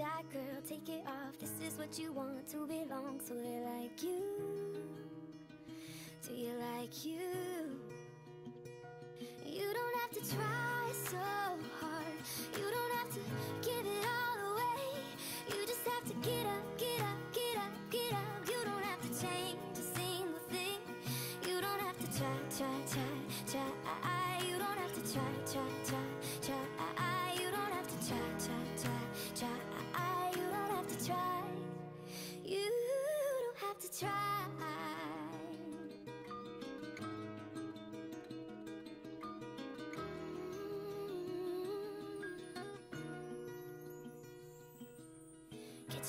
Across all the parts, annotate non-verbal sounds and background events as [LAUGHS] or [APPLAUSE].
shy girl, take it off. This is what you want to belong. So they like you. Do you like? You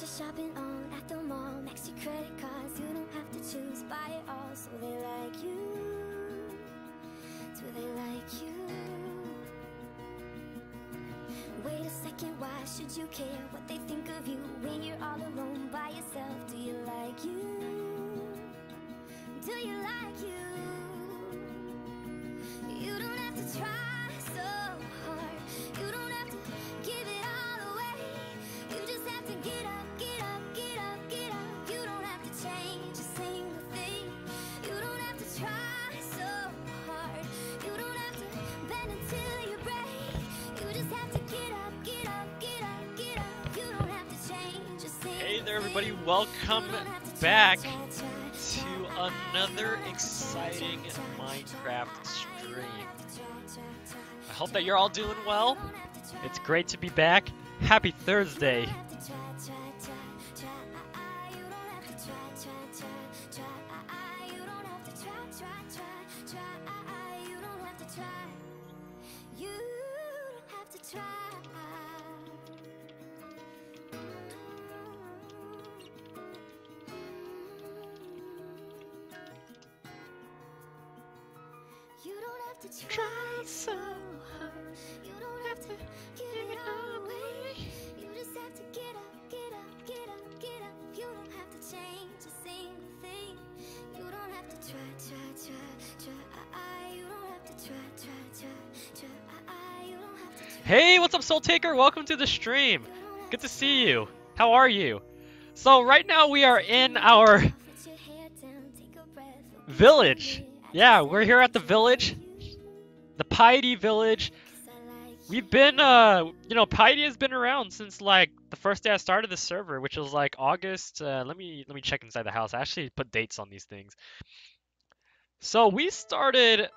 Shopping on at the mall. Next your credit cards. You don't have to choose. Buy it all. So they like you. Do they like you? Wait a second. Why should you care what they think of you when you're all alone by yourself? Do you like you? Do you like you? You don't have to try everybody. Welcome back to another exciting Minecraft stream. I hope that you're all doing well. It's great to be back. Happy Thursday. Taker? Welcome to the stream. Good to see you. How are you? So right now we are in our village. Yeah, we're here at the village, the Piety Village. We've been, uh, you know, Piety has been around since like the first day I started the server, which was like August. Uh, let me let me check inside the house. I actually put dates on these things. So we started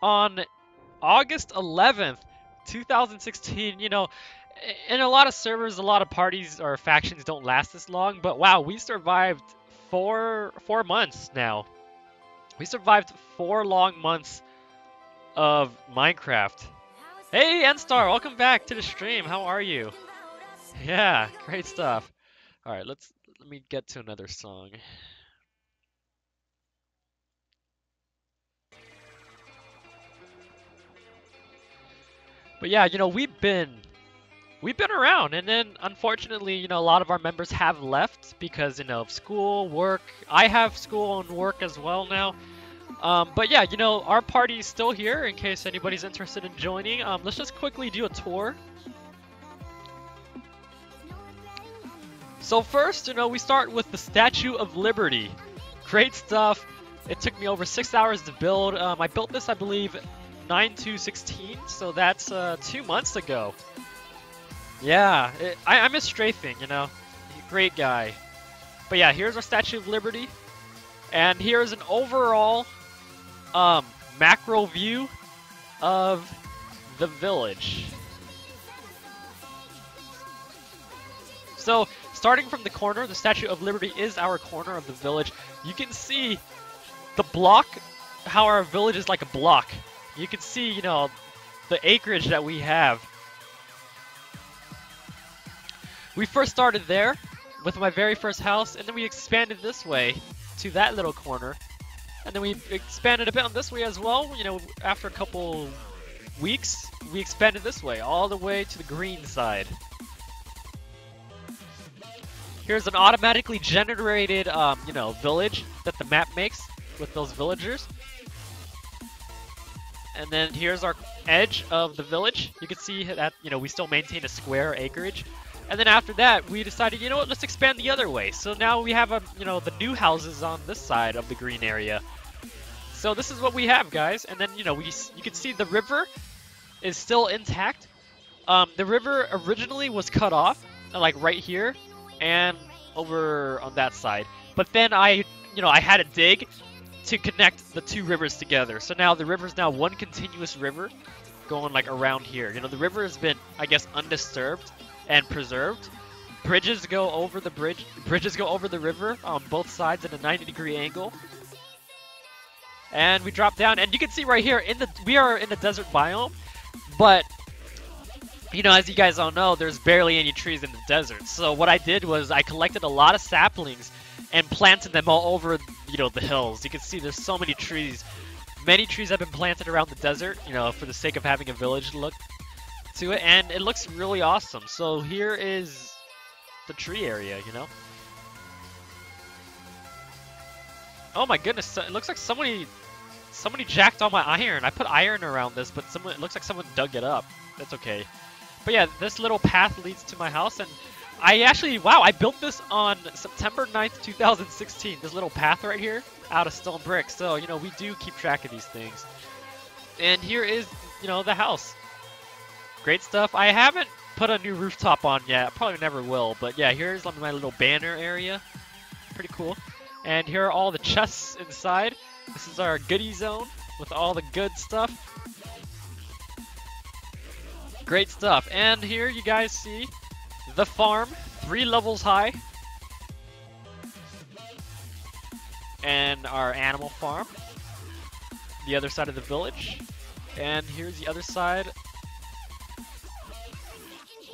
on August 11th, 2016. You know, in a lot of servers, a lot of parties or factions don't last this long, but wow, we survived four four months now. We survived four long months of Minecraft. Hey, Enstar, welcome back to the stream. How are you? Yeah, great stuff. All right, let's let me get to another song. But yeah, you know, we've been we've been around and then unfortunately, you know, a lot of our members have left because, you know, of school, work. I have school and work as well now. Um, but yeah, you know, our party is still here in case anybody's interested in joining. Um, let's just quickly do a tour. So first, you know, we start with the Statue of Liberty. Great stuff. It took me over six hours to build. Um, I built this, I believe, 9 to 16, so that's uh, two months ago. Yeah, it, I, I miss Strafing, you know. Great guy. But yeah, here's our Statue of Liberty. And here's an overall um, macro view of the village. So, starting from the corner, the Statue of Liberty is our corner of the village. You can see the block, how our village is like a block. You can see, you know, the acreage that we have. We first started there with my very first house, and then we expanded this way to that little corner. And then we expanded a bit on this way as well. You know, after a couple weeks, we expanded this way, all the way to the green side. Here's an automatically generated, um, you know, village that the map makes with those villagers. And then here's our edge of the village. You can see that, you know, we still maintain a square acreage. And then after that, we decided, you know what, let's expand the other way. So now we have, a, you know, the new houses on this side of the green area. So this is what we have, guys. And then, you know, we you can see the river is still intact. Um, the river originally was cut off, like right here, and over on that side. But then I, you know, I had to dig to connect the two rivers together. So now the river is now one continuous river going like around here. You know, the river has been, I guess, undisturbed and preserved. Bridges go over the bridge. Bridges go over the river on both sides at a 90 degree angle. And we drop down, and you can see right here in the we are in the desert biome, but you know, as you guys all know, there's barely any trees in the desert. So what I did was I collected a lot of saplings and planted them all over, you know, the hills. You can see there's so many trees. Many trees have been planted around the desert, you know, for the sake of having a village look to it, and it looks really awesome. So here is the tree area, you know. Oh my goodness, it looks like somebody somebody jacked all my iron. I put iron around this, but someone it looks like someone dug it up. That's okay. But yeah, this little path leads to my house, and I actually, wow, I built this on September 9th, 2016. This little path right here, out of stone brick. So, you know, we do keep track of these things. And here is, you know, the house. Great stuff. I haven't put a new rooftop on yet. Probably never will. But yeah, here's my little banner area. Pretty cool. And here are all the chests inside. This is our goodie zone with all the good stuff. Great stuff. And here you guys see the farm, three levels high. And our animal farm. The other side of the village. And here's the other side.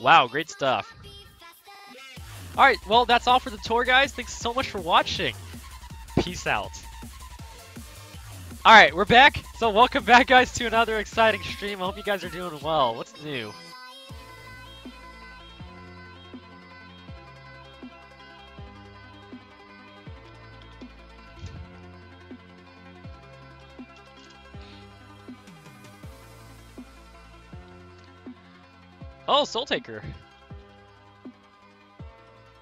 Wow, great stuff. Alright, well, that's all for the tour, guys. Thanks so much for watching. Peace out. Alright, we're back. So welcome back, guys, to another exciting stream. I hope you guys are doing well. What's new? Oh, Soul Taker.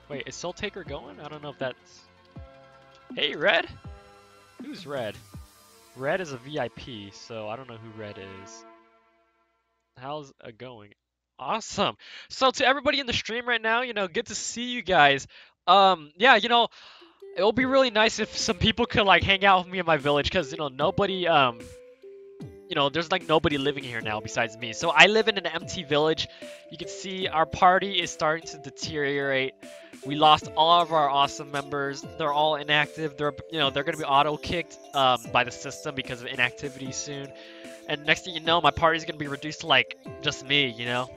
Wait, is Soul Taker going? I don't know if that's... Hey, Red? Who's Red? Red is a VIP, so I don't know who Red is. How's it going? Awesome. So to everybody in the stream right now, you know, good to see you guys. Um, yeah, you know, it will be really nice if some people could like hang out with me in my village, cause you know nobody, um, know, there's like nobody living here now besides me. So I live in an empty village. You can see our party is starting to deteriorate. We lost all of our awesome members. They're all inactive. They're you know they're gonna be auto kicked um, by the system because of inactivity soon. And next thing you know, my party's gonna be reduced to like just me. You know.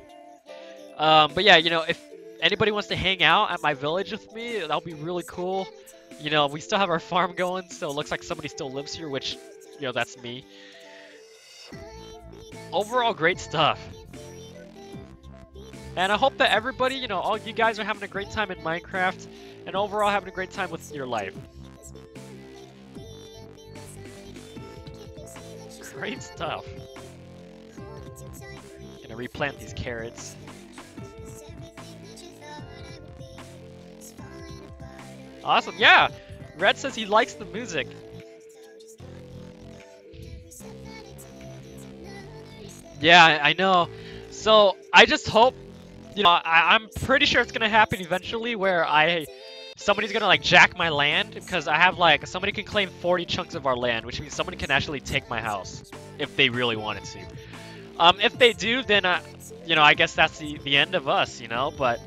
Um, but yeah, you know if anybody wants to hang out at my village with me, that'll be really cool. You know, we still have our farm going, so it looks like somebody still lives here, which, you know, that's me. Overall, great stuff. And I hope that everybody, you know, all you guys are having a great time in Minecraft, and overall having a great time with your life. Great stuff. Gonna replant these carrots. Awesome, yeah! Red says he likes the music. Yeah, I know. So, I just hope, you know, I, I'm pretty sure it's gonna happen eventually where I, somebody's gonna like jack my land because I have like, somebody can claim 40 chunks of our land, which means somebody can actually take my house if they really wanted to. Um, if they do, then, uh, you know, I guess that's the, the end of us, you know, but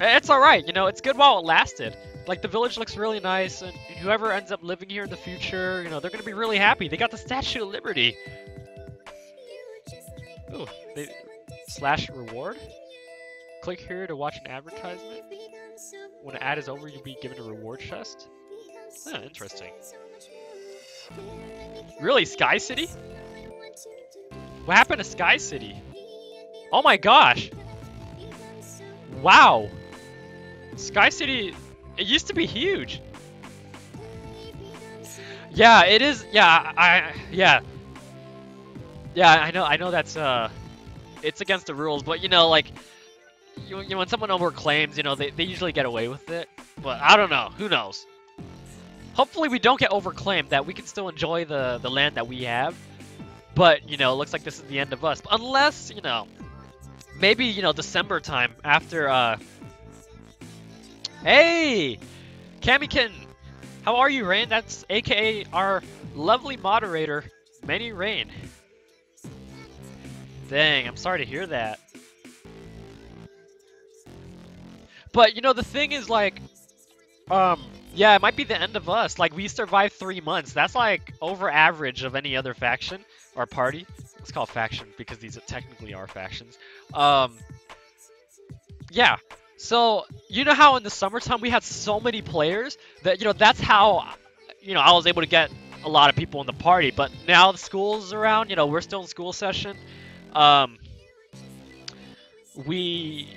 it's alright, you know, it's good while it lasted. Like, the village looks really nice, and whoever ends up living here in the future, you know, they're gonna be really happy. They got the Statue of Liberty. Ooh, they, slash reward? Click here to watch an advertisement. When an ad is over, you'll be given a reward chest. Oh, interesting. Really, Sky City? What happened to Sky City? Oh my gosh! Wow! Sky City, it used to be huge. Yeah, it is. Yeah, I. Yeah. Yeah, I know. I know that's uh, it's against the rules, but you know, like, you, you know, when someone overclaims, you know, they, they usually get away with it. But I don't know. Who knows? Hopefully we don't get overclaimed, that we can still enjoy the, the land that we have. But, you know, it looks like this is the end of us. Unless, you know, maybe, you know, December time after, uh... Hey! Kamikin! How are you, Rain? That's aka our lovely moderator, Many Rain. Dang, I'm sorry to hear that. But, you know, the thing is, like, um, yeah, it might be the end of us. Like, we survived three months. That's, like, over average of any other faction or party. Let's call it faction because these are technically are factions. Um, yeah. So, you know how in the summertime we had so many players that, you know, that's how, you know, I was able to get a lot of people in the party. But now the school's around, you know, we're still in school session. Um, we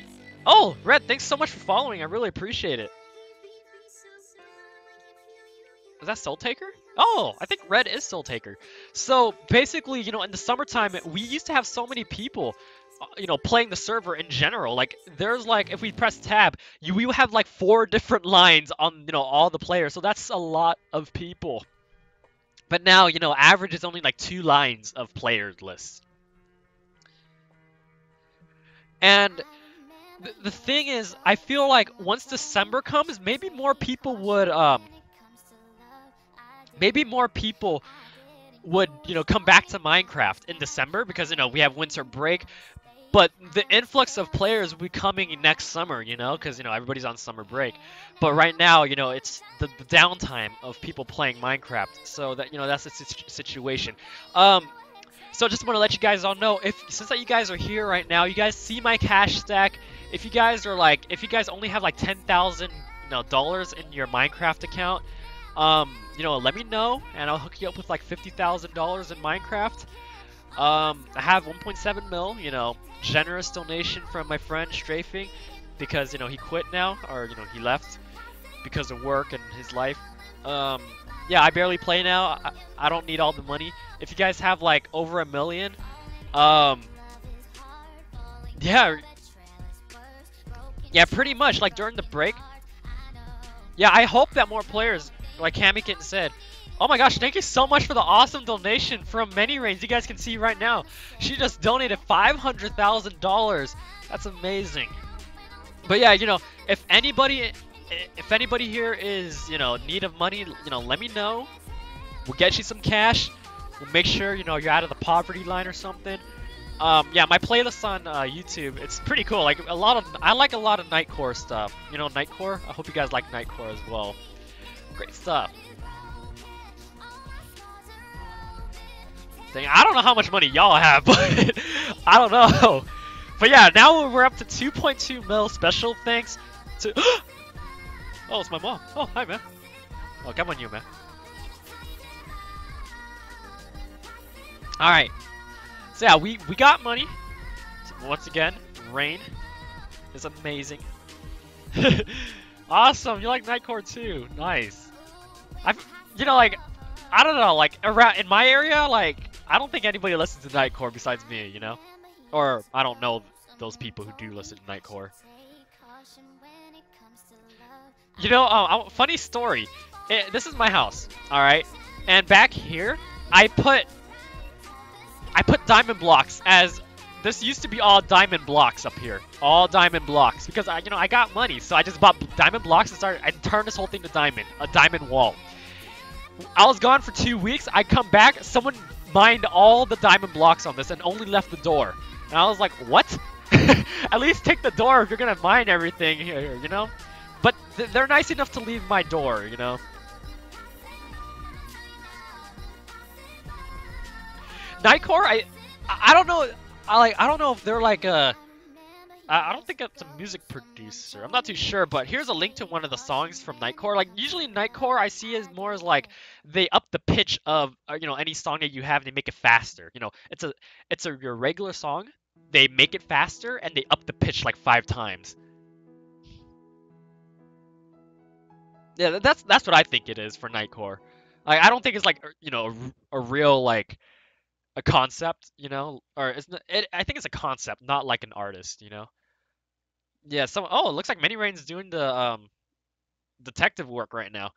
Oh, Red, thanks so much for following. I really appreciate it. Is that Soul Taker? Oh, I think Red is Soul Taker. So basically, you know, in the summertime, we used to have so many people, uh, you know, playing the server in general. Like, there's like, if we press tab, you we have like four different lines on, you know, all the players. So that's a lot of people. But now, you know, average is only like two lines of players list. And the, the thing is, I feel like once December comes, maybe more people would, um, maybe more people would, you know, come back to Minecraft in December because, you know, we have winter break. But the influx of players will be coming next summer, you know, because, you know, everybody's on summer break. But right now, you know, it's the, the downtime of people playing Minecraft. So that, you know, that's the situation. Um, so just want to let you guys all know, if since that you guys are here right now, you guys see my cash stack if you guys are like, if you guys only have like 10,000 you know, dollars in your Minecraft account, um, you know, let me know, and I'll hook you up with like $50,000 in Minecraft. Um, I have 1.7 mil, you know, generous donation from my friend Strafing, because, you know, he quit now, or, you know, he left because of work and his life. Um, yeah, I barely play now. I, I don't need all the money. If you guys have like over a million, um, yeah, yeah, pretty much. Like during the break. Yeah, I hope that more players, like Hamikin said. Oh my gosh, thank you so much for the awesome donation from Many Rains. You guys can see right now. She just donated $500,000. That's amazing. But yeah, you know, if anybody if anybody here is, you know, need of money, you know, let me know. We'll get you some cash. We'll make sure, you know, you're out of the poverty line or something. Um, yeah, my playlist on uh, YouTube, it's pretty cool. Like a lot of, I like a lot of Nightcore stuff. You know, Nightcore. I hope you guys like Nightcore as well. Great stuff. Dang, I don't know how much money y'all have, [LAUGHS] but I don't know. But yeah, now we're up to 2.2 mil. Special thanks to. [GASPS] oh, it's my mom. Oh, hi, man. Oh, come on, you, man. All right. So yeah, we, we got money. Once again, Rain is amazing. [LAUGHS] awesome, you like Nightcore too. Nice. I, you know, like, I don't know, like around in my area, like I don't think anybody listens to Nightcore besides me, you know, or I don't know those people who do listen to Nightcore. You know, um, funny story. It, this is my house, all right, and back here, I put I put diamond blocks as this used to be all diamond blocks up here. All diamond blocks. Because, I, you know, I got money. So I just bought diamond blocks and started, I turned this whole thing to diamond. A diamond wall. I was gone for two weeks. I come back. Someone mined all the diamond blocks on this and only left the door. And I was like, what? [LAUGHS] At least take the door if you're going to mine everything here, you know? But th they're nice enough to leave my door, you know? Nightcore, I, I don't know. I like. I don't know if they're like a. I don't think it's a music producer. I'm not too sure, but here's a link to one of the songs from Nightcore. Like usually Nightcore, I see as more as like they up the pitch of uh, you know any song that you have, they make it faster. You know, it's a it's a your regular song, they make it faster and they up the pitch like five times. Yeah, that's that's what I think it is for Nightcore. Like I don't think it's like you know a, a real like a concept, you know, or it's it, I think it's a concept, not like an artist, you know. Yeah, some oh, it looks like Many Rain's doing the um detective work right now.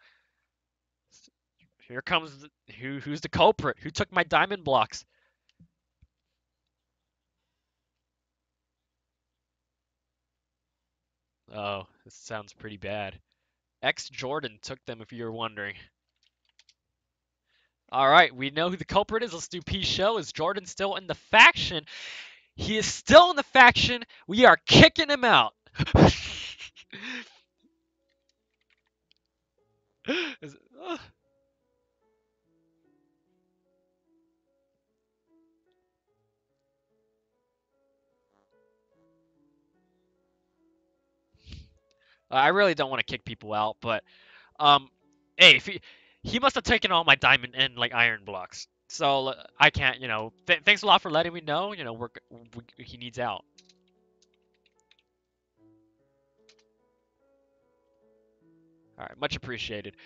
Here comes the, who who's the culprit? Who took my diamond blocks? Oh, this sounds pretty bad. X Jordan took them if you were wondering. All right, we know who the culprit is. Let's do P show. Is Jordan still in the faction? He is still in the faction. We are kicking him out. [LAUGHS] Is- ugh. I really don't want to kick people out, but um, hey, he he must have taken all my diamond and like iron blocks, so uh, I can't. You know, th thanks a lot for letting me know. You know, we're we, he needs out. All right, much appreciated.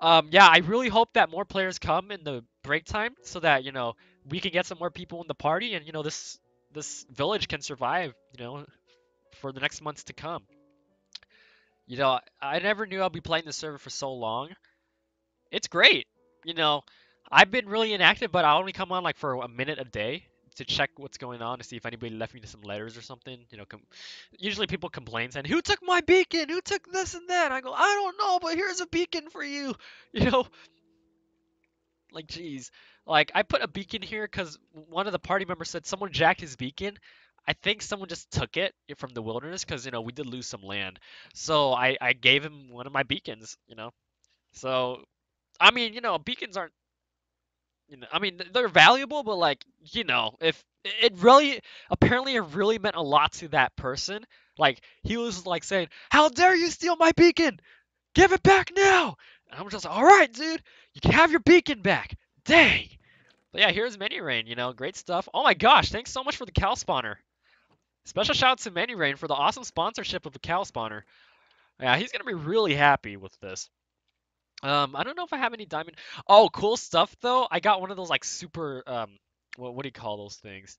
Um, yeah, I really hope that more players come in the break time so that, you know, we can get some more people in the party and, you know, this this village can survive, you know, for the next months to come. You know, I never knew I'd be playing the server for so long. It's great. You know, I've been really inactive, but I only come on like for a minute a day to check what's going on to see if anybody left me some letters or something. You know, usually people complain saying, "Who took my beacon? Who took this and that?" I go, "I don't know, but here's a beacon for you." [LAUGHS] You know, like geez. Like I put a beacon here because one of the party members said someone jacked his beacon. I think someone just took it from the wilderness because you know we did lose some land. So I I gave him one of my beacons. You know, so I mean, you know, beacons aren't, you know, I mean, they're valuable, but like, you know, if it really, apparently, it really meant a lot to that person. Like, he was like saying, "How dare you steal my beacon? Give it back now!" And I'm just, like, all right, dude, you can have your beacon back. Dang. But yeah, here's Many Rain. You know, great stuff. Oh my gosh, thanks so much for the cow spawner. Special shout out to Many Rain for the awesome sponsorship of the cow spawner. Yeah, he's gonna be really happy with this. Um, I don't know if I have any diamond. Oh, cool stuff though. I got one of those like super um, what what do you call those things?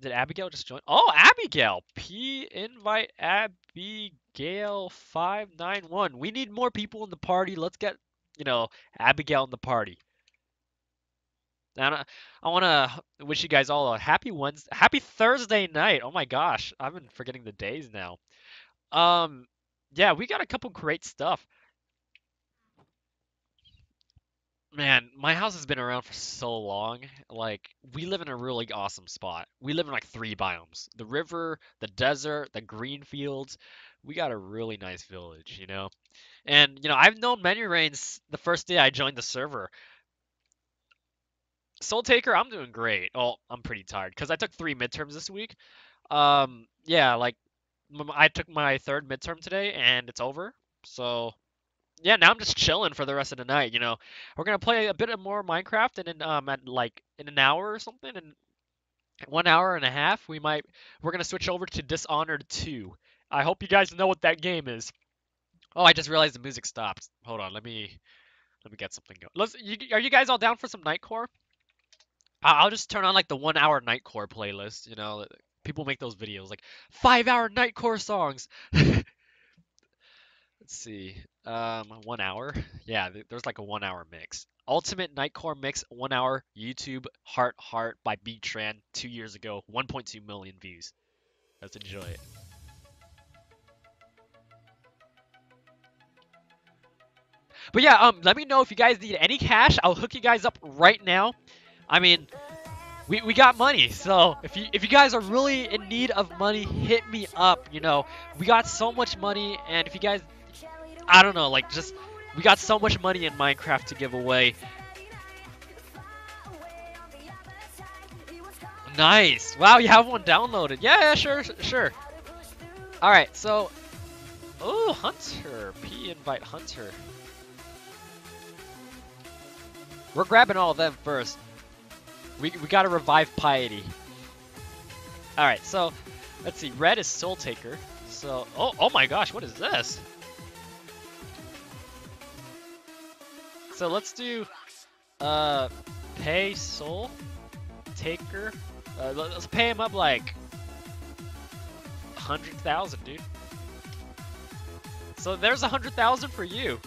Did Abigail just join? Oh, Abigail. P invite Abigail 591. We need more people in the party. Let's get, you know, Abigail in the party. And I, I want to wish you guys all a happy Wednesday, happy Thursday night. Oh my gosh, I've been forgetting the days now. Um, yeah, we got a couple great stuff. Man, my house has been around for so long. Like, we live in a really awesome spot. We live in like three biomes: the river, the desert, the green fields. We got a really nice village, you know? And, you know, I've known Many Rains the first day I joined the server. Soul Taker, I'm doing great. Oh, I'm pretty tired because I took three midterms this week. Um, yeah, like I took my third midterm today and it's over. So yeah, now I'm just chilling for the rest of the night. You know, we're gonna play a bit of more Minecraft, and then um, at like in an hour or something, in one hour and a half, we might we're gonna switch over to Dishonored 2. I hope you guys know what that game is. Oh, I just realized the music stopped. Hold on, let me let me get something going. Let's. You, are you guys all down for some Nightcore? I'll just turn on like the one hour Nightcore playlist. You know, people make those videos like five hour Nightcore songs. [LAUGHS] Let's see. Um, one hour. Yeah, there's like a one hour mix. Ultimate Nightcore mix, one hour. YouTube Heart Heart by B Tran two years ago, 1.2 million views. Let's enjoy it. But yeah, um, let me know if you guys need any cash. I'll hook you guys up right now. I mean, we, we got money, so if you if you guys are really in need of money, hit me up. You know, we got so much money, and if you guys I don't know, like just we got so much money in Minecraft to give away. Nice. Wow, you have one downloaded. Yeah, yeah, sure, sure. All right, so oh, Hunter, P invite Hunter. We're grabbing all of them first. We we gotta revive piety. All right, so let's see. Red is Soul Taker. So oh oh my gosh, what is this? So let's do uh pay soul taker. Uh, let- let's pay him up like hundred thousand, dude. So there's a hundred thousand for you.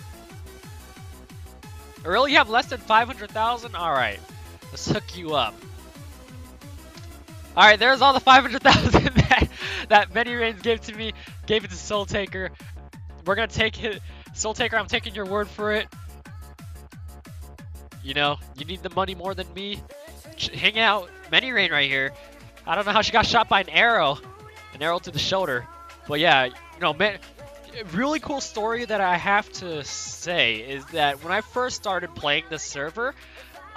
Really, you have less than five hundred thousand? All right, let's hook you up. All right, there's all the five hundred thousand [LAUGHS] that that Many Rains gave to me. Gave it to Soul Taker. We're gonna take it, Soul Taker. I'm taking your word for it. You know, you need the money more than me. Ch- Hang out, Many Rain right here. I don't know how she got shot by an arrow, an arrow to the shoulder. But yeah, you know, man, really cool story that I have to say is that when I first started playing this server,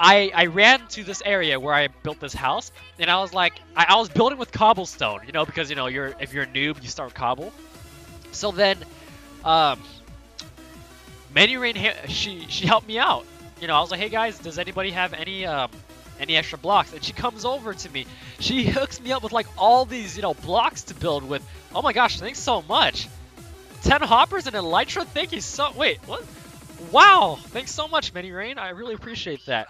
I I ran to this area where I built this house, and I was like, I, I was building with cobblestone, you know, because you know you're if you're a noob, you start with cobble. So then, um, Many Rain, she she helped me out. You know, I was like, hey guys, does anybody have any um any extra blocks? And she comes over to me. She [LAUGHS] hooks me up with like all these you know blocks to build with. Oh my gosh, thanks so much. 10 hoppers and elytra? Thank you so- wait, what? Wow! Thanks so much, Many Rain. I really appreciate that.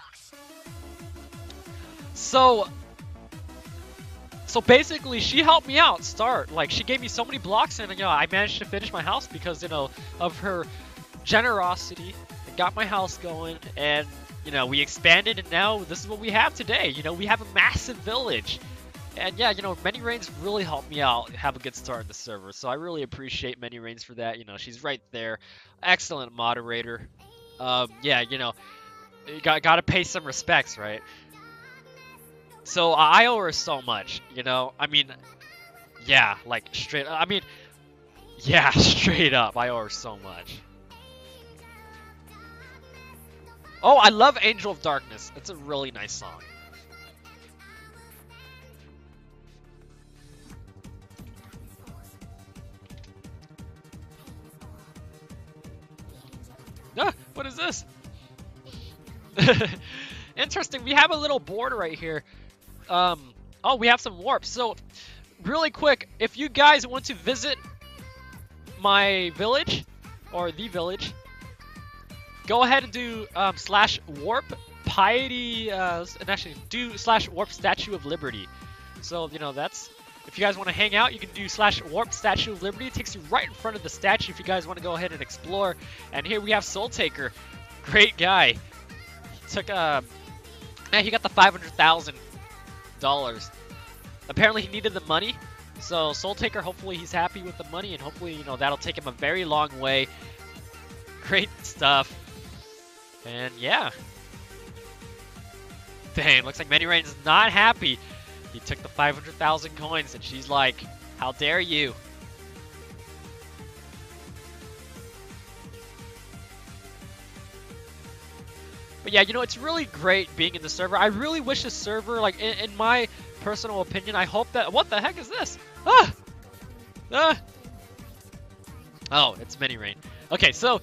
So, so basically, she helped me out start. Like, she gave me so many blocks, and you know, I managed to finish my house because you know of her generosity. It got my house going, and you know, we expanded, and now this is what we have today. You know, we have a massive village. And yeah, you know, Many Rains really helped me out have a good start in the server, so I really appreciate Many Rains for that. You know, she's right there, excellent moderator. Um, yeah, you know, you got got to pay some respects, right? So I owe her so much, you know. I mean, yeah, like straight. I mean, yeah, [LAUGHS] straight up, I owe her so much. Oh, I love Angel of Darkness. It's a really nice song. What is this? [LAUGHS] Interesting. We have a little board right here. Um, oh, we have some warps. So, really quick, if you guys want to visit my village or the village, go ahead and do um, slash warp piety uh, and actually do slash warp statue of liberty. So you know that's if you guys want to hang out, you can do slash warp statue of liberty. It takes you right in front of the statue if you guys want to go ahead and explore. And here we have Soul Taker, great guy. He took uh, man, he got the five hundred thousand dollars. Apparently he needed the money, so Soul Taker. Hopefully he's happy with the money, and hopefully you know that'll take him a very long way. Great stuff. And yeah. Dang, looks like Many Rain is not happy. He took the 500,000 coins and she's like, how dare you? But yeah, you know, it's really great being in the server. I really wish the server, like, in, in my personal opinion, I hope that... What the heck is this? Ah! Ah! Oh, it's Many Rain. Okay, so,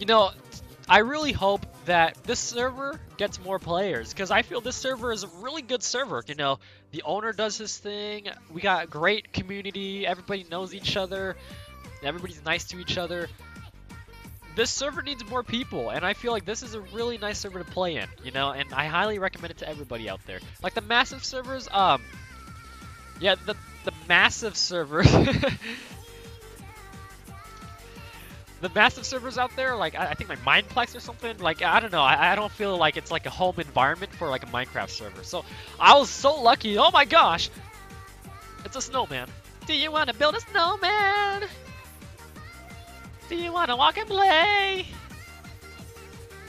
you know, I really hope that this server gets more players because I feel this server is a really good server. You know, the owner does his thing. We got great community. Everybody knows each other. Everybody's nice to each other. This server needs more people, and I feel like this is a really nice server to play in. You know, and I highly recommend it to everybody out there. Like the massive servers, um, yeah, the the massive servers. [LAUGHS] the massive servers out there, like I, I think my Mineplex or something, like I don't know, I, I don't feel like it's like a home environment for like a Minecraft server. So I was so lucky. Oh my gosh, it's a snowman. Do you want to build a snowman? Do you want to walk and play?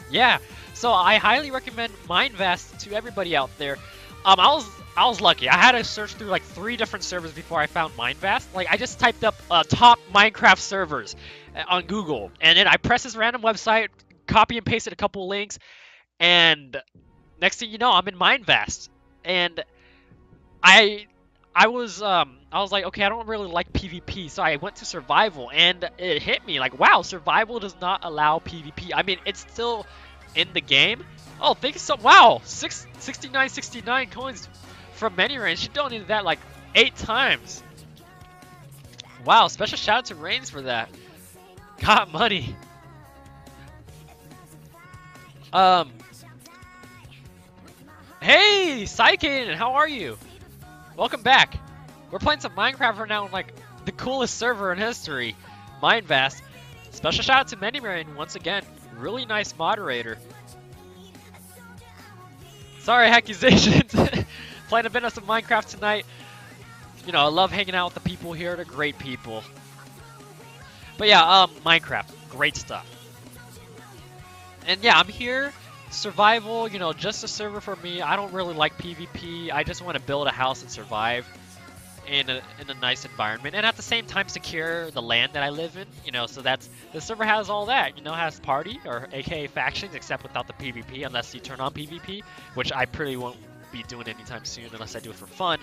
Yeah. So I highly recommend MineVast to everybody out there. Um, I was I was lucky. I had to search through like three different servers before I found Minevast. Like I just typed up uh, top Minecraft servers on Google, and then I press this random website, copy and pasted a couple links, and next thing you know, I'm in Minevast, and I I was um I was like, okay, I don't really like PvP, so I went to survival, and it hit me like, wow, survival does not allow PvP. I mean, it's still in the game. Oh, thank you so. Wow, six, 69, 69 coins from Many Rains. She donated that like eight times. Wow, special shout out to Reigns for that. Got money. Um. Hey, Psykin, how are you? Welcome back. We're playing some Minecraft right now in like the coolest server in history, MineVast. Special shout out to Many Rain once again. Really nice moderator. Sorry, accusations. [LAUGHS] Playing a bit of some Minecraft tonight. You know, I love hanging out with the people here. They're great people. But yeah, um, Minecraft, great stuff. And yeah, I'm here. Survival, you know, just a server for me. I don't really like PvP. I just want to build a house and survive in a, in a nice environment and at the same time secure the land that I live in you know so that's the server has all that you know has party or aka factions except without the PvP unless you turn on PvP which I pretty won't be doing anytime soon unless I do it for fun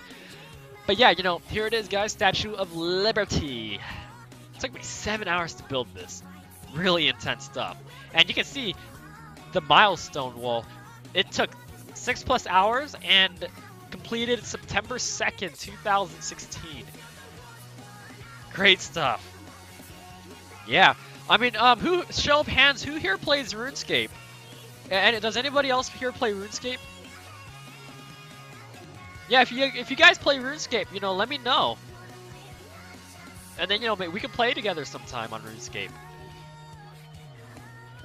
but yeah you know here it is guys Statue of Liberty took me seven hours to build this really intense stuff and you can see the milestone wall it took six plus hours and completed September 2nd, 2016. Great stuff. Yeah. I mean, um, who, show of hands, who here plays RuneScape? And does anybody else here play RuneScape? Yeah, if you if you guys play RuneScape, you know, let me know. And then, you know, we can play together sometime on RuneScape.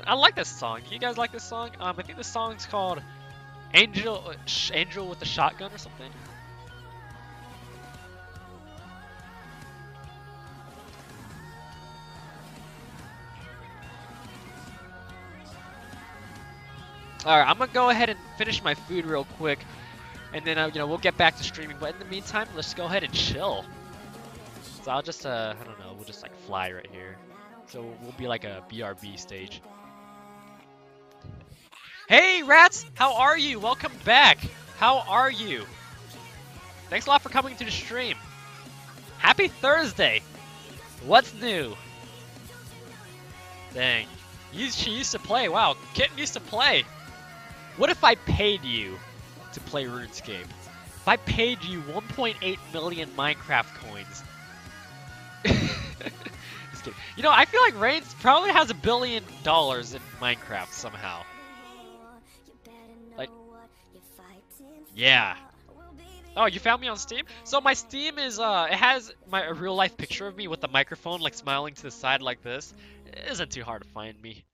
I like this song. You guys like this song? Um, I think the song's called Angel, Angel with the shotgun or something. All right, I'm gonna go ahead and finish my food real quick, and then uh, you know we'll get back to streaming. But in the meantime, let's go ahead and chill. So I'll just uh, I don't know, we'll just like fly right here. So we'll be like a BRB stage. Hey, rats! How are you? Welcome back. How are you? Thanks a lot for coming to the stream. Happy Thursday. What's new? Dang. You, she used to play. Wow, Kitten used to play. What if I paid you to play RuneScape? If I paid you 1.8 million Minecraft coins. You know, I feel like Reigns probably has a billion dollars in Minecraft somehow. Like, Yeah. Oh, you found me on Steam? So my Steam is, uh, it has my a real life picture of me with the microphone, like, smiling to the side like this. It isn't too hard to find me.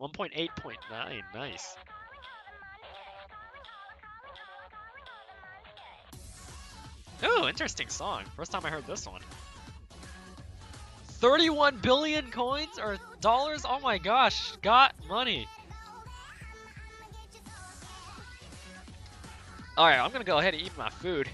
1.8.9, nice. Ooh, interesting song. First time I heard this one. 31 billion coins or dollars? Oh my gosh, got money. Alright, I'm gonna go ahead and eat my food.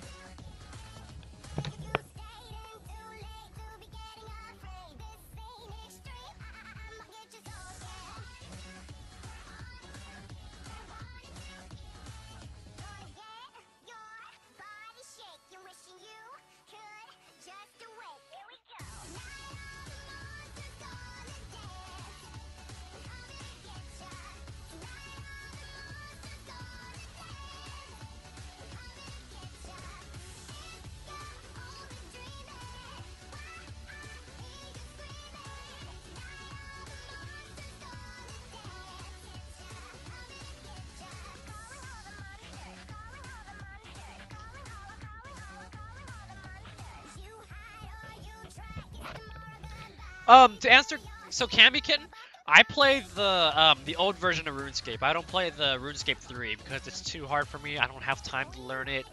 Um, to answer, so Camby Kitten, I play the um, the old version of RuneScape. I don't play the RuneScape 3 because it's too hard for me. I don't have time to learn it.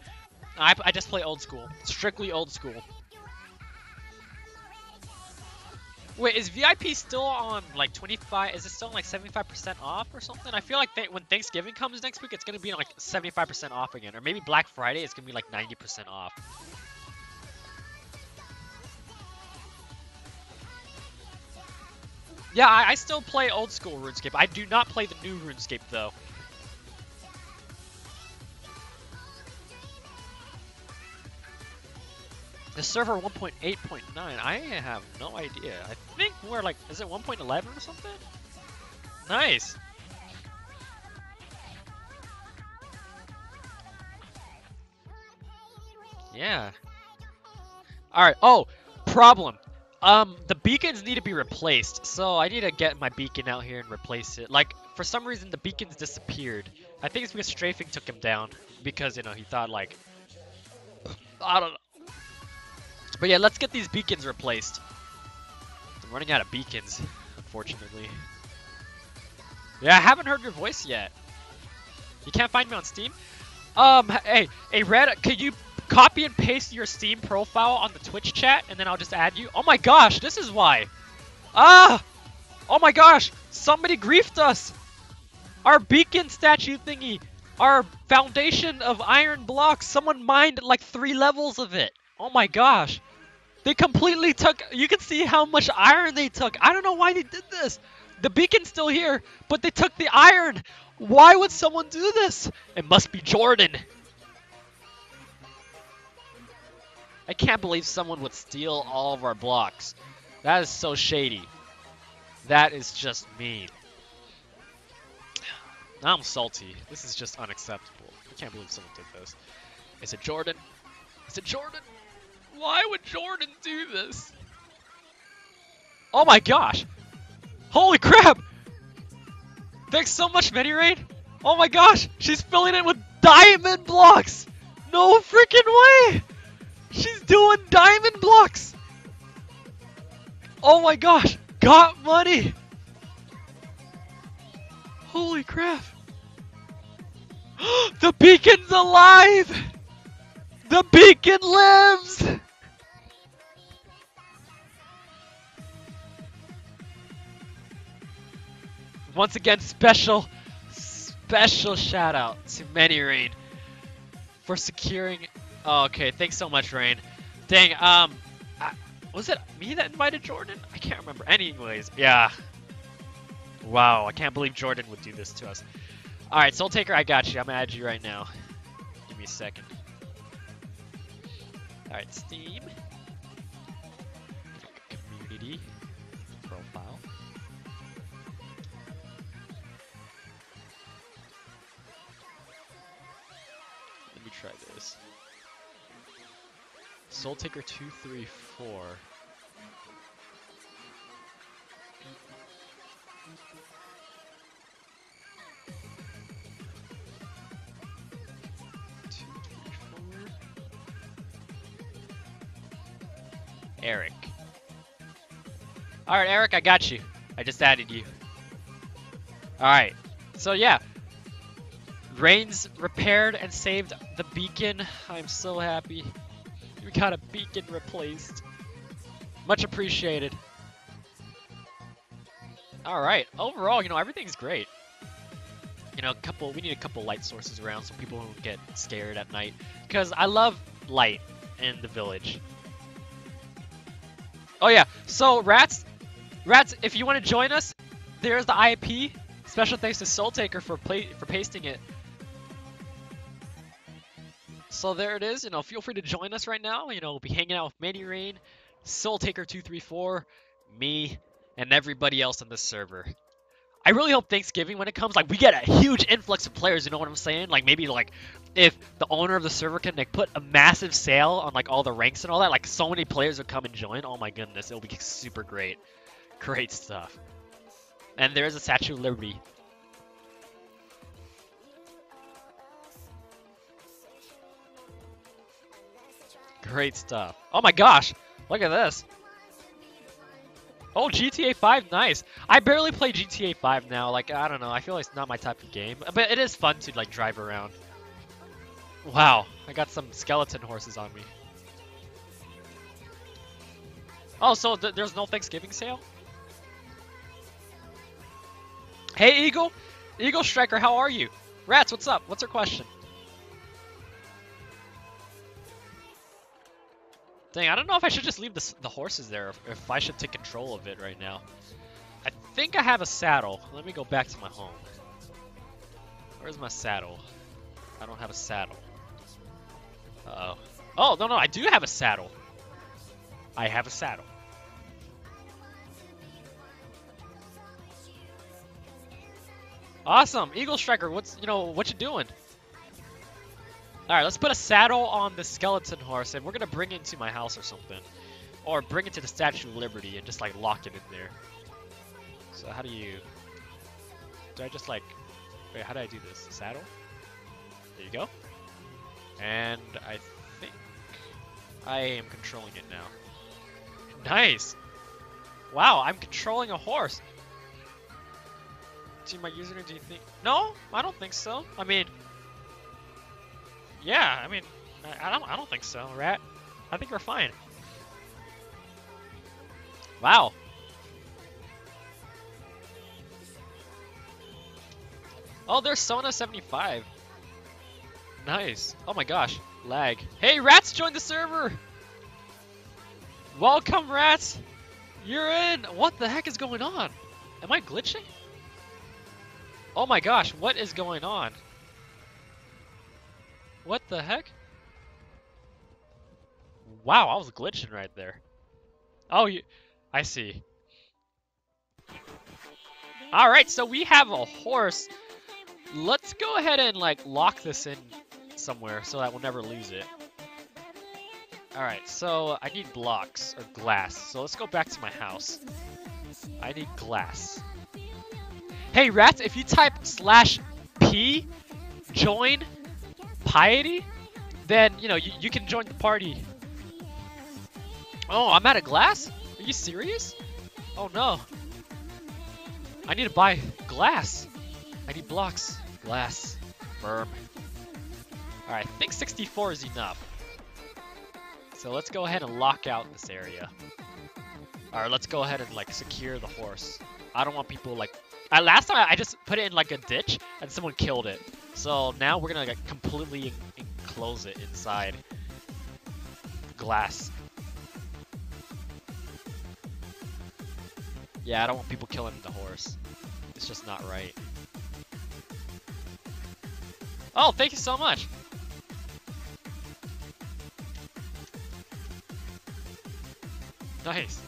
I, I just play old school, strictly old school. Wait, is VIP still on like 25? Is it still like 75% off or something? I feel like they, when Thanksgiving comes next week, it's gonna be like 75% off again, or maybe Black Friday, it's gonna be like 90% off. Yeah, I, I still play old school RuneScape. I do not play the new RuneScape, though. The server 1.8.9, I have no idea. I think we're like, is it 1.11 or something? Nice. Yeah. Alright, oh, problem. Um, the beacons need to be replaced, so I need to get my beacon out here and replace it. Like, for some reason, the beacons disappeared. I think it's because Strafing took him down, because, you know, he thought, like, I don't know. But yeah, let's get these beacons replaced. I'm running out of beacons, unfortunately. Yeah, I haven't heard your voice yet. You can't find me on Steam? Um, hey, hey, Red, could you copy and paste your Steam profile on the Twitch chat, and then I'll just add you? Oh my gosh, this is why. Ah! Oh my gosh, somebody griefed us! Our beacon statue thingy, our foundation of iron blocks, someone mined like three levels of it. Oh my gosh. They completely took, you can see how much iron they took. I don't know why they did this. The beacon's still here, but they took the iron. Why would someone do this? It must be Jordan. I can't believe someone would steal all of our blocks. That is so shady. That is just mean. Now I'm salty. This is just unacceptable. I can't believe someone did this. Is it Jordan? Is it Jordan? Why would Jordan do this? Oh my gosh! Holy crap! Thanks so much, Rain. Oh my gosh! She's filling it with diamond blocks! No freaking way! She's doing diamond blocks! Oh my gosh! Got money! Holy crap! [GASPS] the beacon's alive! The beacon lives! Once again, special, special shout out to Many Rain for securing. Oh, okay, thanks so much, Rain. Dang, um, I, was it me that invited Jordan? I can't remember. Anyways, yeah. Wow, I can't believe Jordan would do this to us. All right, Soul Taker, I got you. I'm gonna add you right now. Give me a second. All right, Steam. Community. Profile. Let me try this. Soul Taker 234. Two, three, four. Eric. Alright, Eric, I got you. I just added you. Alright. So yeah. Rains repaired and saved the beacon. I'm so happy. We got a beacon replaced. Much appreciated. Alright, overall, you know, everything's great. You know, a couple we need a couple light sources around so people don't get scared at night. Because I love light in the village. Oh yeah, so Rats, Rats, if you want to join us, there's the IP. Special thanks to Soul Taker for for pasting it. So there it is. You know, feel free to join us right now. You know, we'll be hanging out with Many Rain, Soul Taker two three four, me, and everybody else on this server. I really hope Thanksgiving when it comes, like we get a huge influx of players. You know what I'm saying? Like maybe like if the owner of the server can like put a massive sale on like all the ranks and all that, like so many players would come and join. Oh my goodness, it'll be super great. Great stuff. And there is a Statue of Liberty. Great stuff. Oh my gosh, look at this. Oh, GTA 5, nice. I barely play GTA 5 now. Like, I don't know. I feel like it's not my type of game. But it is fun to, like, drive around. Wow, I got some skeleton horses on me. Oh, so th there's no Thanksgiving sale? Hey, Eagle. Eagle Striker, how are you? Rats, what's up? What's your question? Dang, I don't know if I should just leave the, the horses there, if, if I should take control of it right now. I think I have a saddle. Let me go back to my home. Where's my saddle? I don't have a saddle. Uh oh Oh, no, no, I do have a saddle. I have a saddle. Awesome, Eagle Striker. What's you know what you doing? All right, let's put a saddle on the skeleton horse, and we're gonna bring it to my house or something, or bring it to the Statue of Liberty and just like lock it in there. So how do you? Do I just like? Wait, how do I do this? Saddle. There you go. And I think I am controlling it now. Nice! Wow, I'm controlling a horse! See my username, do you think? No, I don't think so. I mean, yeah, I mean, I, don't, I don't think so, Rat. I think we're fine. Wow. Oh, there's Sona75. Nice. Oh my gosh. Lag. Hey, Rats joined the server! Welcome, Rats! You're in! What the heck is going on? Am I glitching? Oh my gosh, what is going on? What the heck? Wow, I was glitching right there. Oh, you, I see. Alright, so we have a horse. Let's go ahead and like lock this in somewhere so that we'll never lose it. Alright, so I need blocks or glass. So let's go back to my house. I need glass. Hey rats, if you type slash P join piety, then you know you, you can join the party. Oh, I'm out of glass? Are you serious? Oh no. I need to buy glass. I need blocks. Glass. Firm. Alright, I think 64 is enough. So let's go ahead and lock out this area. Alright, let's go ahead and like secure the horse. I don't want people like... I, last time I just put it in like a ditch and someone killed it. So now we're gonna like completely enclose it inside glass. Yeah, I don't want people killing the horse. It's just not right. Oh, thank you so much. Nice.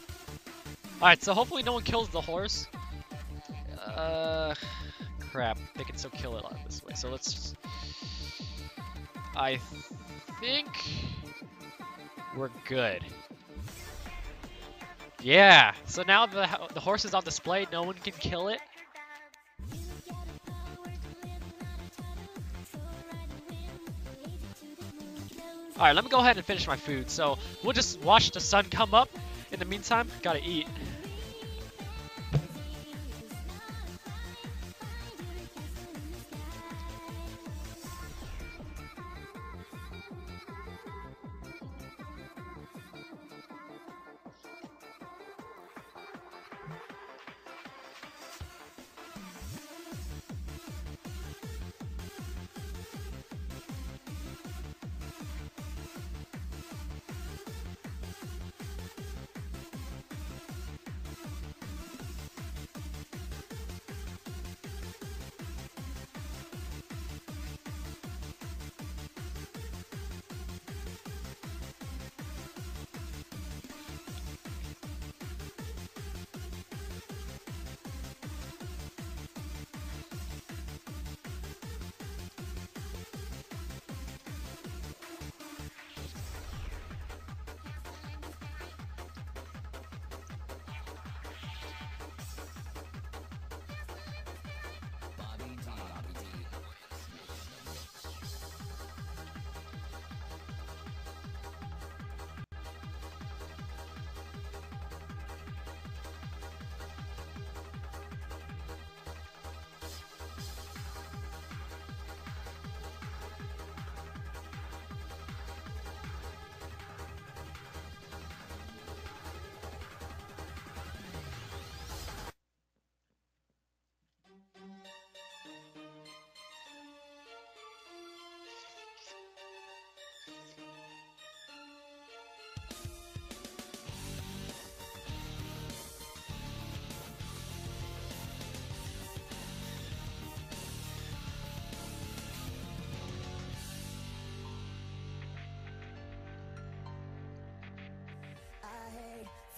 Alright, so hopefully no one kills the horse. Uh, crap. They can still kill it on this way. So let's just... I think we're good. Yeah. So now the the horse is on display. No one can kill it. Alright, let me go ahead and finish my food. So we'll just watch the sun come up. In the meantime, gotta eat.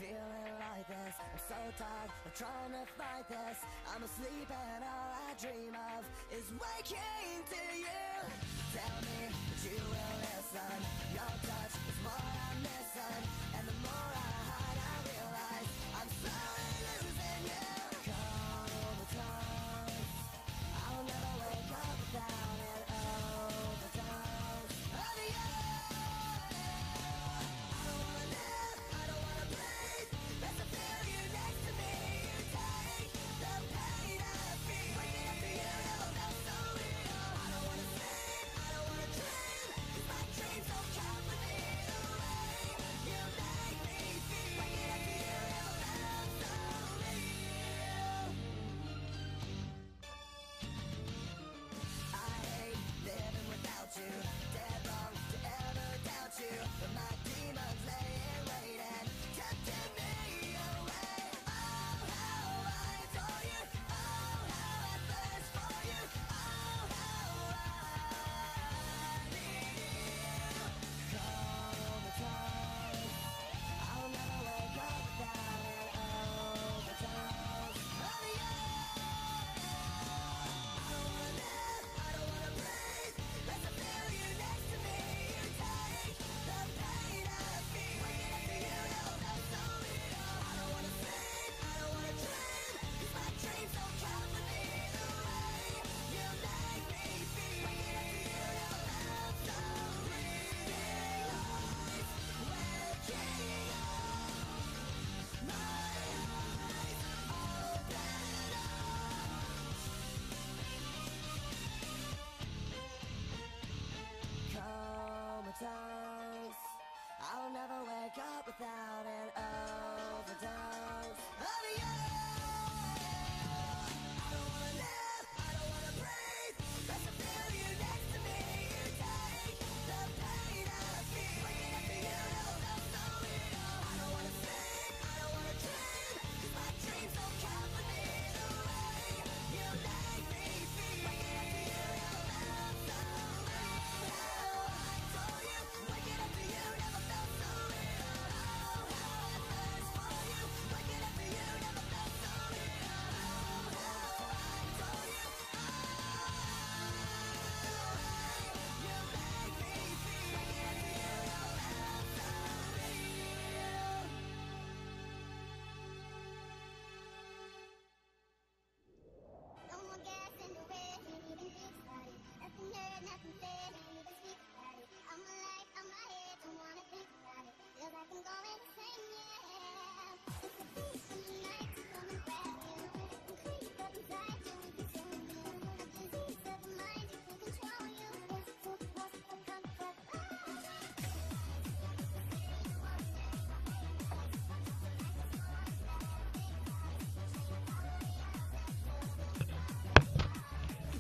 Feeling like this. I'm so tired of trying to fight this. I'm asleep and all I dream of is waking to you. Tell me that you will listen? Your touch is more I'm missing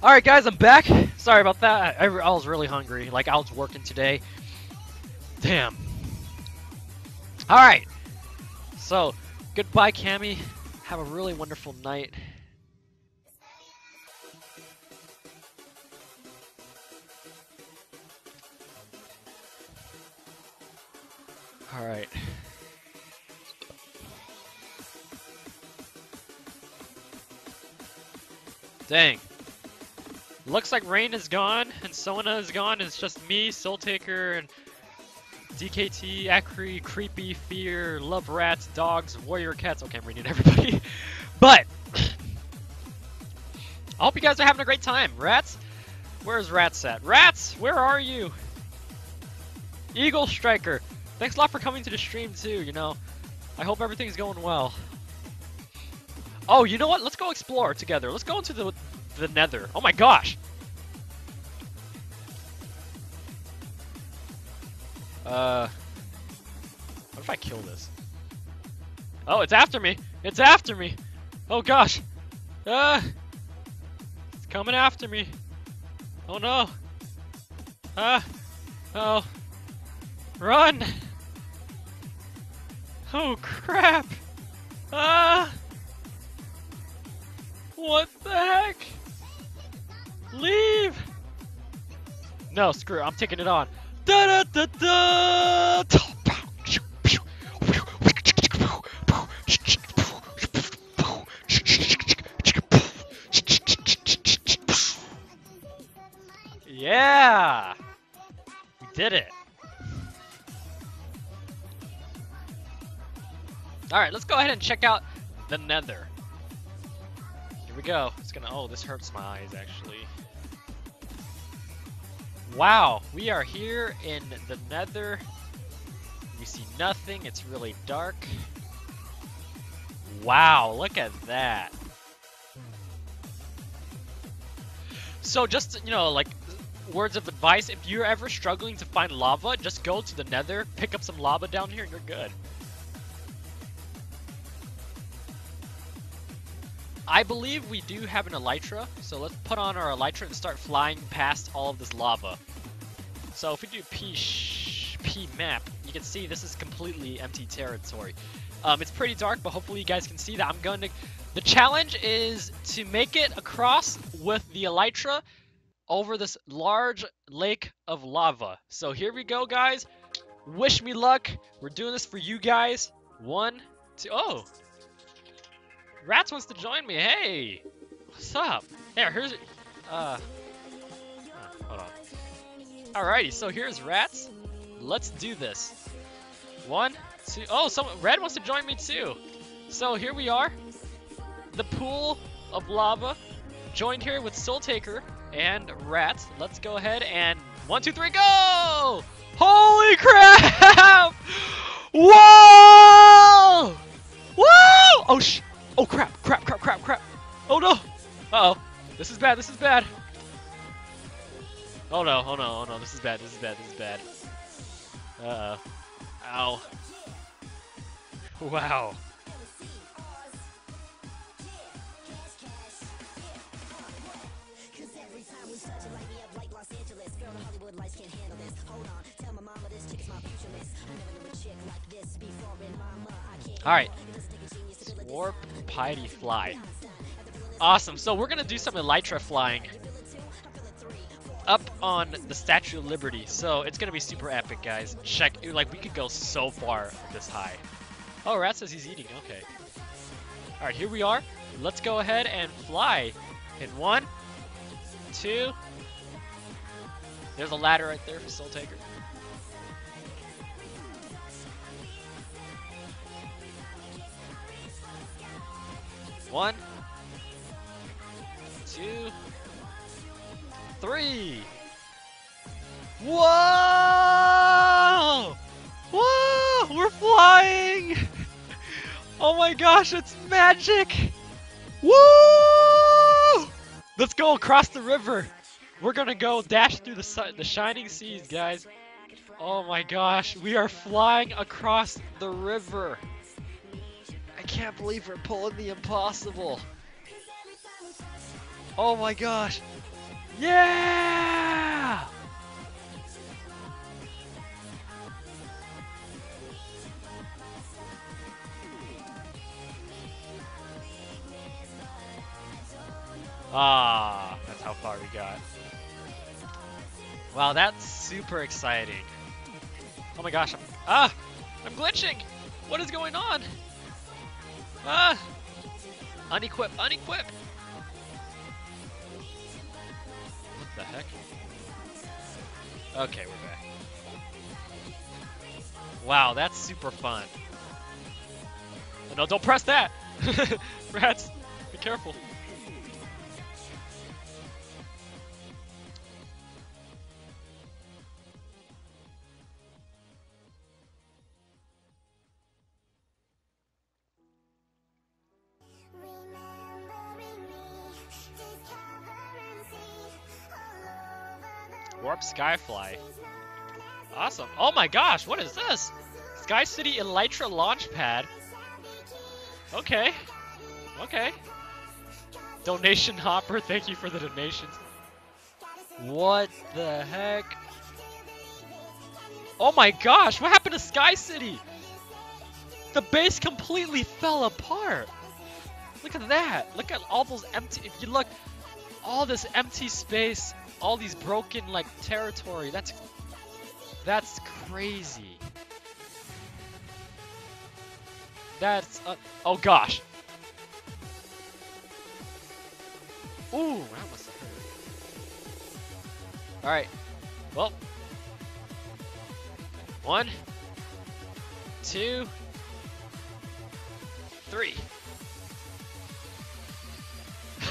All right, guys, I'm back. Sorry about that. I, I was really hungry. Like I was working today. Damn. All right. So, goodbye, Cammy. Have a really wonderful night. All right. Dang. Looks like Rain is gone, and Sona is gone, it's just me, Soul Taker, and DKT, Acri, Creepy, Fear, Love Rats, Dogs, Warrior Cats. Okay, I'm reading [LAUGHS] everybody. but, I hope you guys are having a great time. Rats? Where's Rats at? Rats, where are you? Eagle Striker, thanks a lot for coming to the stream too, you know. I hope everything's going well. Oh, you know what? Let's go explore together. Let's go into the the nether. Oh my gosh! Uh, what if I kill this? Oh, it's after me! It's after me! Oh gosh! Uh, it's coming after me! Oh no! Ah! oh! Run! Oh crap! Ah! What the heck? Leave! No, screw it, I'm taking it on. Da da da da! Yeah! We did it. Alright, let's go ahead and check out the nether. We go. It's gonna. Oh, this hurts my eyes actually. Wow, we are here in the nether. We see nothing. It's really dark. Wow, look at that. So just, you know, like words of advice, if you're ever struggling to find lava, just go to the nether, pick up some lava down here, and you're good. I believe we do have an elytra, so let's put on our elytra and start flying past all of this lava. So if we do P, P map, you can see this is completely empty territory. Um, it's pretty dark, but hopefully you guys can see that I'm going to... The challenge is to make it across with the elytra over this large lake of lava. So here we go, guys. Wish me luck. We're doing this for you guys. One, two, oh, Rats wants to join me. Hey, what's up? Here, here's, uh, oh, hold on. Alrighty, so here's Rats. Let's do this. One, two, oh, someone, Red wants to join me too. So here we are, the pool of lava, joined here with Soul Taker and Rats. Let's go ahead and one, two, three, go! Holy crap! [LAUGHS] Whoa! Whoa! Oh sh! Oh crap! Crap! Crap! Crap! Crap! Oh no! Uh oh! This is bad. This is bad. Oh no! Oh no! Oh no! This is bad. This is bad. This is bad. Uh oh. Ow. Wow. Alright. Warp Piety Fly. Awesome. So we're gonna do some Elytra flying up on the Statue of Liberty. So it's gonna be super epic, guys. Check, like we could go so far this high. Oh, Rat says he's eating. Okay. All right, here we are. Let's go ahead and fly. In one, two. There's a ladder right there for Soul Taker. One, two, three. Whoa! Whoa! We're flying! [LAUGHS] Oh my gosh, it's magic! Woo! Let's go across the river. We're gonna go dash through the sun, the shining seas, guys. Oh my gosh, we are flying across the river. I can't believe we're pulling the impossible. Oh my gosh. Yeah! Ah, that's how far we got. Wow, that's super exciting. Oh my gosh, I'm, ah, I'm glitching. What is going on? Ah, unequip, unequip. What the heck? Okay, we're back. Wow, that's super fun. Oh, no, don't press that! [LAUGHS] Rats, be careful. Skyfly. Awesome. Oh my gosh, what is this? Sky City Elytra Launchpad. Okay. Okay. Donation Hopper, [LAUGHS] thank you for the donations. What the heck? Oh my gosh, what happened to Sky City? The base completely fell apart. Look at that. Look at all those empty. If you look, all this empty space, all these broken like territory. That's that's crazy. That's uh, oh gosh. Ooh, that must have hurt. All right. Well. One, two, three.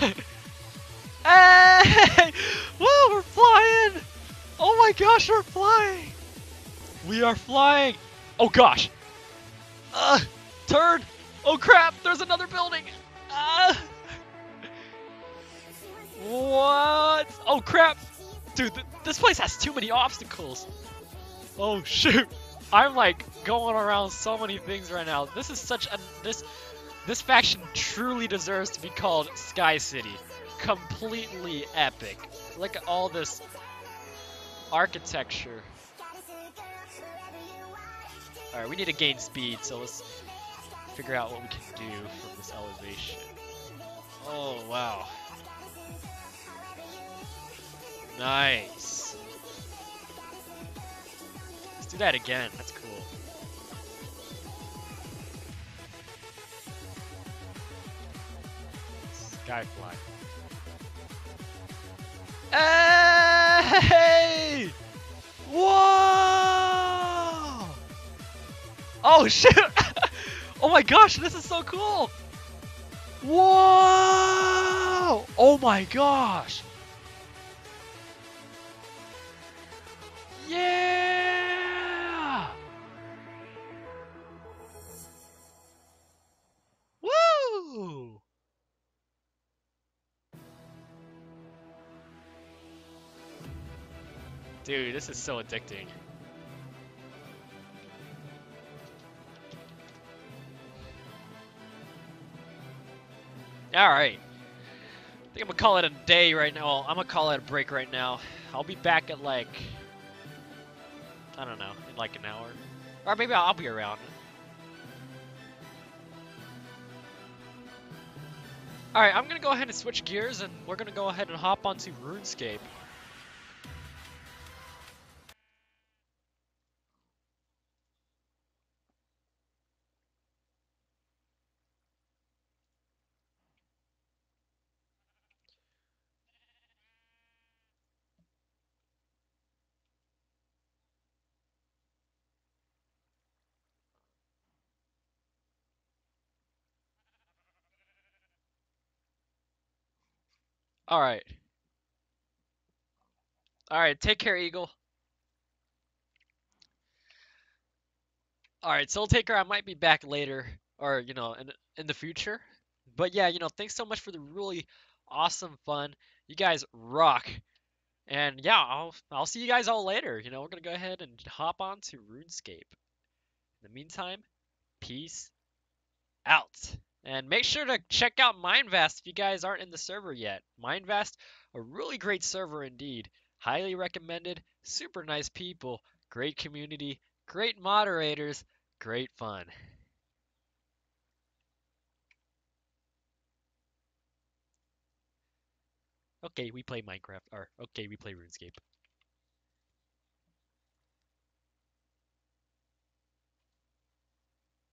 [LAUGHS] hey! Woo, we're flying! Oh my gosh, we're flying! We are flying! Oh gosh! Uh, turn! Oh crap, there's another building! Uh, what? Oh crap! Dude, th this place has too many obstacles! Oh shoot! I'm like going around so many things right now. This is such a this this faction truly deserves to be called Sky City. Completely epic. Look at all this architecture. Alright, we need to gain speed, so let's figure out what we can do from this elevation. Oh, wow. Nice. Let's do that again. That's cool. Skyfly. Hey! Whoa! Oh shit! [LAUGHS] oh my gosh, this is so cool! Whoa! Oh my gosh! Yeah! Woo! Dude, this is so addicting. Alright. I think I'm gonna call it a day right now. Well, I'm gonna call it a break right now. I'll be back at like, I don't know, in like an hour. Or maybe I'll, I'll be around. Alright, I'm gonna go ahead and switch gears and we're gonna go ahead and hop onto RuneScape. Alright. Alright, take care, Eagle. Alright, Soul Taker, I might be back later, or, you know, in, in the future. But yeah, you know, thanks so much for the really awesome fun. You guys rock. And yeah, I'll, I'll see you guys all later. You know, we're going to go ahead and hop on to RuneScape. In the meantime, peace out. And make sure to check out MineVast if you guys aren't in the server yet. MineVast, A really great server indeed. Highly recommended. Super nice people. Great community. Great moderators. Great fun. Okay, we play Minecraft. Or, okay, we play RuneScape.